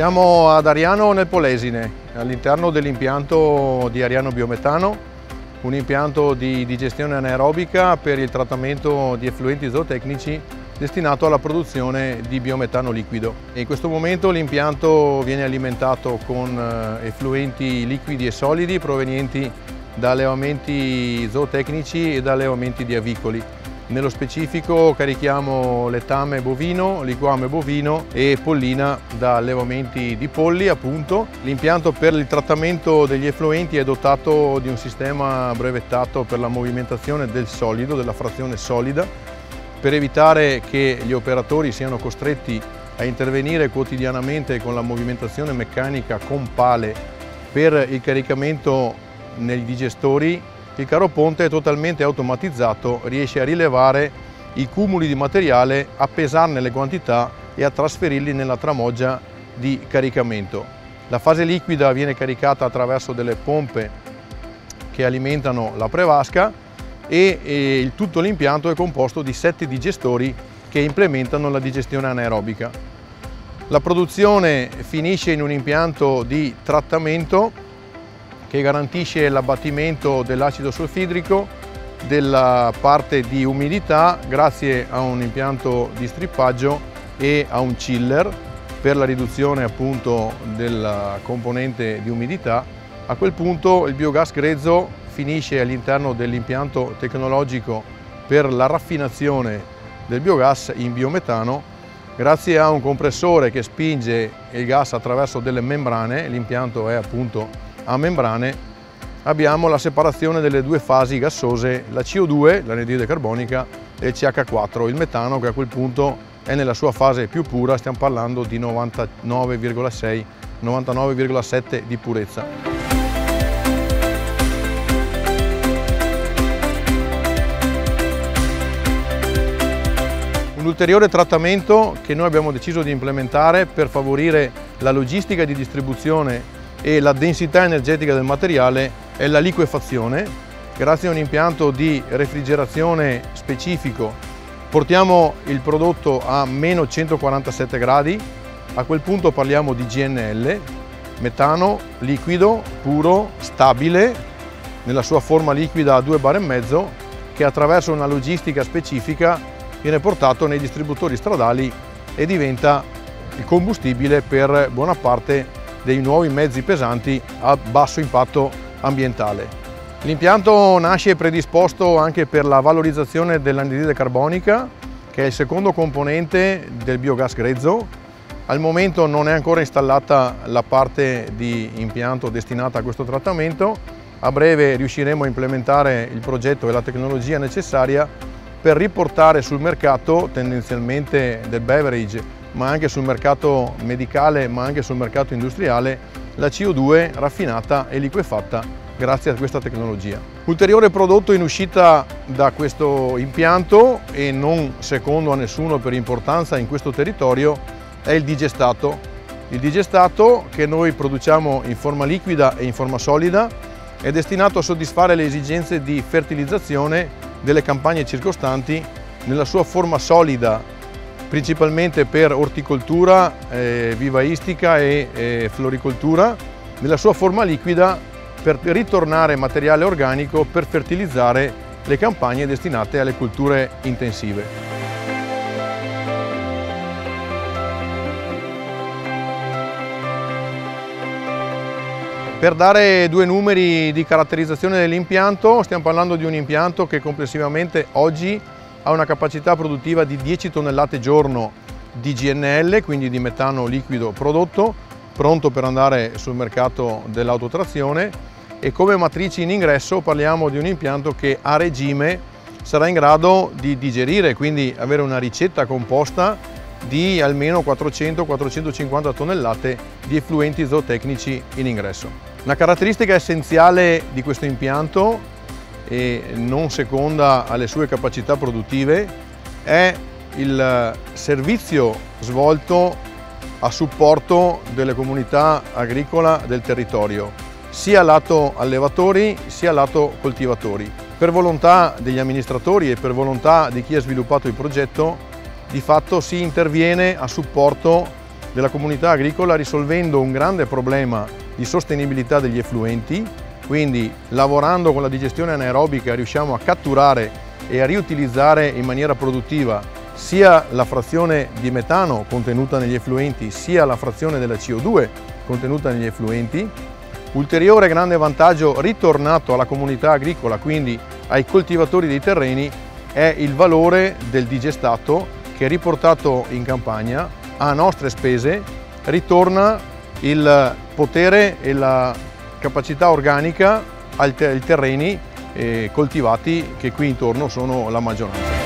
Siamo ad Ariano nel Polesine, all'interno dell'impianto di Ariano Biometano, un impianto di digestione anaerobica per il trattamento di effluenti zootecnici destinato alla produzione di biometano liquido. In questo momento l'impianto viene alimentato con eh, effluenti liquidi e solidi provenienti da allevamenti zootecnici e da allevamenti di avicoli. Nello specifico carichiamo letame bovino, liquame bovino e pollina da allevamenti di polli appunto. L'impianto per il trattamento degli effluenti è dotato di un sistema brevettato per la movimentazione del solido, della frazione solida, per evitare che gli operatori siano costretti a intervenire quotidianamente con la movimentazione meccanica con pale per il caricamento nei digestori il caro ponte è totalmente automatizzato, riesce a rilevare i cumuli di materiale, a pesarne le quantità e a trasferirli nella tramoggia di caricamento. La fase liquida viene caricata attraverso delle pompe che alimentano la prevasca e, e il, tutto l'impianto è composto di sette digestori che implementano la digestione anaerobica. La produzione finisce in un impianto di trattamento che garantisce l'abbattimento dell'acido solfidrico, della parte di umidità grazie a un impianto di strippaggio e a un chiller per la riduzione appunto della componente di umidità. A quel punto il biogas grezzo finisce all'interno dell'impianto tecnologico per la raffinazione del biogas in biometano grazie a un compressore che spinge il gas attraverso delle membrane, l'impianto è appunto a membrane abbiamo la separazione delle due fasi gassose, la CO2, l'anidride carbonica, e il CH4, il metano che a quel punto è nella sua fase più pura, stiamo parlando di 99,6-99,7 di purezza. Un ulteriore trattamento che noi abbiamo deciso di implementare per favorire la logistica di distribuzione e la densità energetica del materiale è la liquefazione. Grazie a un impianto di refrigerazione specifico portiamo il prodotto a meno 147 gradi, a quel punto parliamo di GNL, metano liquido, puro, stabile, nella sua forma liquida a 2 bar e mezzo, che attraverso una logistica specifica viene portato nei distributori stradali e diventa il combustibile per buona parte dei nuovi mezzi pesanti a basso impatto ambientale. L'impianto nasce predisposto anche per la valorizzazione dell'anidride carbonica, che è il secondo componente del biogas grezzo. Al momento non è ancora installata la parte di impianto destinata a questo trattamento. A breve riusciremo a implementare il progetto e la tecnologia necessaria per riportare sul mercato tendenzialmente del beverage ma anche sul mercato medicale, ma anche sul mercato industriale, la CO2 raffinata e liquefatta grazie a questa tecnologia. Ulteriore prodotto in uscita da questo impianto e non secondo a nessuno per importanza in questo territorio è il digestato. Il digestato che noi produciamo in forma liquida e in forma solida è destinato a soddisfare le esigenze di fertilizzazione delle campagne circostanti nella sua forma solida principalmente per orticoltura, eh, vivaistica e eh, floricoltura, nella sua forma liquida per ritornare materiale organico per fertilizzare le campagne destinate alle culture intensive. Per dare due numeri di caratterizzazione dell'impianto, stiamo parlando di un impianto che complessivamente oggi ha una capacità produttiva di 10 tonnellate giorno di GNL, quindi di metano liquido prodotto, pronto per andare sul mercato dell'autotrazione e come matrici in ingresso parliamo di un impianto che a regime sarà in grado di digerire, quindi avere una ricetta composta di almeno 400-450 tonnellate di effluenti zootecnici in ingresso. Una caratteristica essenziale di questo impianto e non seconda alle sue capacità produttive è il servizio svolto a supporto delle comunità agricola del territorio, sia lato allevatori sia lato coltivatori. Per volontà degli amministratori e per volontà di chi ha sviluppato il progetto, di fatto si interviene a supporto della comunità agricola risolvendo un grande problema di sostenibilità degli effluenti, quindi lavorando con la digestione anaerobica riusciamo a catturare e a riutilizzare in maniera produttiva sia la frazione di metano contenuta negli effluenti sia la frazione della CO2 contenuta negli effluenti. Ulteriore grande vantaggio ritornato alla comunità agricola, quindi ai coltivatori dei terreni, è il valore del digestato che riportato in campagna a nostre spese ritorna il potere e la capacità organica ai terreni eh, coltivati che qui intorno sono la maggioranza.